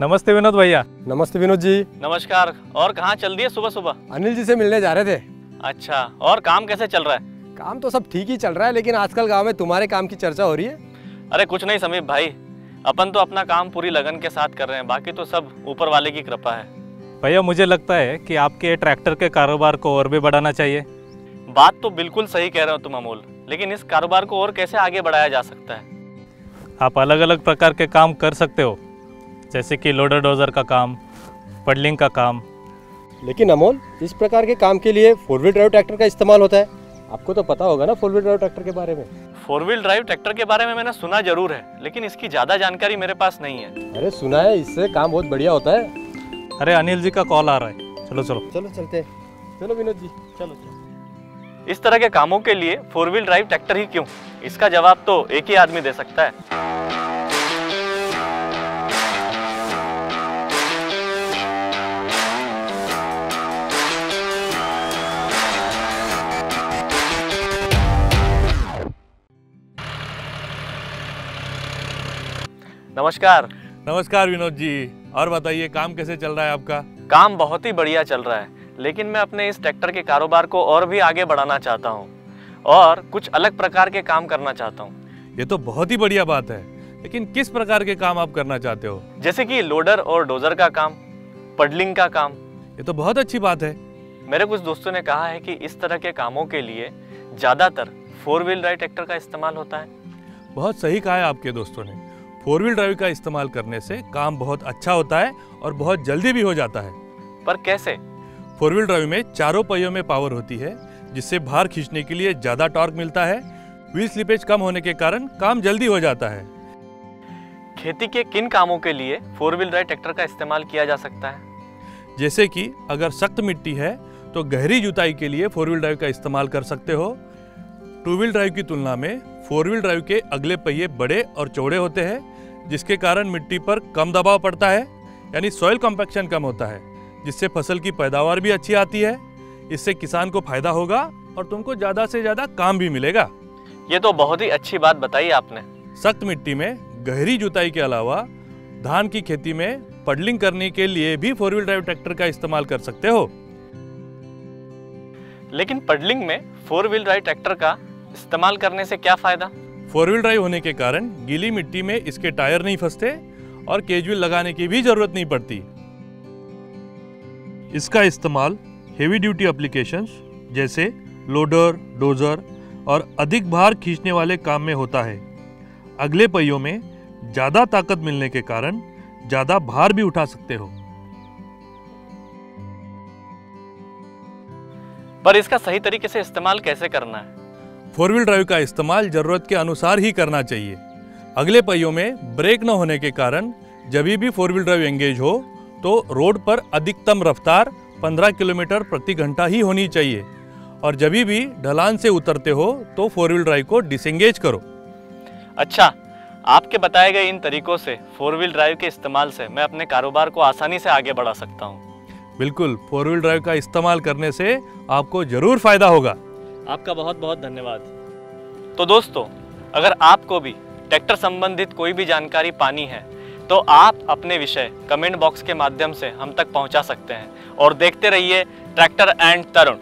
नमस्ते विनोद भैया। नमस्ते विनोद जी। नमस्कार। और कहाँ चल दिए सुबह सुबह? अनिल जी से मिलने जा रहे थे। अच्छा और काम कैसे चल रहा है? काम तो सब ठीक ही चल रहा है लेकिन आजकल गाँव में तुम्हारे काम की चर्चा हो रही है। अरे कुछ नहीं समीप भाई अपन तो अपना काम पूरी लगन के साथ कर रहे हैं बाकी तो सब ऊपर वाले की कृपा है। भैया मुझे लगता है कि आपके ट्रैक्टर के कारोबार को और भी बढ़ाना चाहिए। बात तो बिल्कुल सही कह रहे हो तुम अमोल लेकिन इस कारोबार को और कैसे आगे बढ़ाया जा सकता है? आप अलग अलग प्रकार के काम कर सकते हो। जैसे कि लोडर डोजर का काम पडलिंग का काम। लेकिन अमोल इस प्रकार के काम के लिए फोर व्हील ड्राइव ट्रैक्टर का इस्तेमाल होता है। आपको तो पता होगा ना फोर व्हील ड्राइव ट्रैक्टर के बारे में। फोर व्हील ड्राइव ट्रैक्टर के बारे में मैंने सुना ज़रूर है लेकिन इसकी ज़्यादा जानकारी मेरे पास नहीं है। अरे सुना है इससे काम बहुत बढ़िया होता है। अरे अनिल जी का कॉल आ रहा है। चलो चलो। चलो चलते हैं। चलो विनोद जी चलो चलो। इस तरह के कामों के लिए फोर व्हील ड्राइव ट्रैक्टर ही क्यों? इसका जवाब तो एक ही आदमी दे सकता है। नमस्कार। नमस्कार विनोद जी और बताइए काम कैसे चल रहा है आपका? काम बहुत ही बढ़िया चल रहा है लेकिन मैं अपने इस ट्रैक्टर के कारोबार को और भी आगे बढ़ाना चाहता हूँ और कुछ अलग प्रकार के काम करना चाहता हूँ। ये तो बहुत ही बढ़िया बात है लेकिन किस प्रकार के काम आप करना चाहते हो? जैसे कि लोडर और डोजर का काम पडलिंग का काम। ये तो बहुत अच्छी बात है। मेरे कुछ दोस्तों ने कहा है कि इस तरह के कामों के लिए ज़्यादातर फोर व्हील ड्राइव ट्रैक्टर का इस्तेमाल होता है। बहुत सही कहा है आपके दोस्तों ने। फोर व्हील ड्राइव का इस्तेमाल करने से काम बहुत अच्छा होता है और बहुत जल्दी भी हो जाता है। पर कैसे? फोर व्हील ड्राइव में चारों पहियों में पावर होती है जिससे भार खींचने के लिए ज़्यादा टॉर्क मिलता है। व्हील स्लिपेज कम होने के कारण काम जल्दी हो जाता है। खेती के किन कामों के लिए फोर व्हील ड्राइव ट्रैक्टर का इस्तेमाल किया जा सकता है? जैसे कि अगर सख्त मिट्टी है तो गहरी जुताई के लिए फोर व्हील ड्राइव का इस्तेमाल कर सकते हो। टू व्हील ड्राइव की तुलना में फोर व्हील ड्राइव के अगले पहिए बड़े और चौड़े होते हैं। जिसके कारण मिट्टी पर कम दबाव पड़ता है यानी सॉइल कॉम्पैक्शन कम होता है जिससे फ़सल की पैदावार भी अच्छी आती है। इससे किसान को फ़ायदा होगा और तुमको ज़्यादा से ज़्यादा काम भी मिलेगा। ये तो बहुत ही अच्छी बात बताई आपने। सख्त मिट्टी में गहरी जुताई के अलावा धान की खेती में पडलिंग करने के लिए भी फोर व्हील ड्राइव ट्रैक्टर का इस्तेमाल कर सकते हो। लेकिन पडलिंग में फोर व्हील ड्राइव ट्रैक्टर का इस्तेमाल करने से क्या फ़ायदा? फोर व्हील ड्राइव होने के कारण गीली मिट्टी में इसके टायर नहीं फंसते और केजुअल लगाने की भी ज़रूरत नहीं पड़ती। इसका इस्तेमाल हेवी ड्यूटी एप्लीकेशंस जैसे लोडर डोजर और अधिक भार खींचने वाले काम में होता है। अगले पहियों में ज़्यादा ताकत मिलने के कारण ज़्यादा भार भी उठा सकते हो। पर इसका सही तरीके से इस्तेमाल कैसे करना है? फोर व्हील ड्राइव का इस्तेमाल ज़रूरत के अनुसार ही करना चाहिए। अगले पहियों में ब्रेक न होने के कारण जब भी फोर व्हील ड्राइव एंगेज हो तो रोड पर अधिकतम रफ्तार 15 किलोमीटर प्रति घंटा ही होनी चाहिए। और जब भी ढलान से उतरते हो तो फोर व्हील ड्राइव को डिसंगेज करो। अच्छा आपके बताए गए इन तरीकों से फोर व्हील ड्राइव के इस्तेमाल से मैं अपने कारोबार को आसानी से आगे बढ़ा सकता हूँ। बिल्कुल फोर व्हील ड्राइव का इस्तेमाल करने से आपको ज़रूर फ़ायदा होगा। आपका बहुत बहुत धन्यवाद। तो दोस्तों, अगर आपको भी ट्रैक्टर संबंधित कोई भी जानकारी पानी है तो आप अपने विषय कमेंट बॉक्स के माध्यम से हम तक पहुँचा सकते हैं। और देखते रहिए ट्रैक्टर एंड तरुण।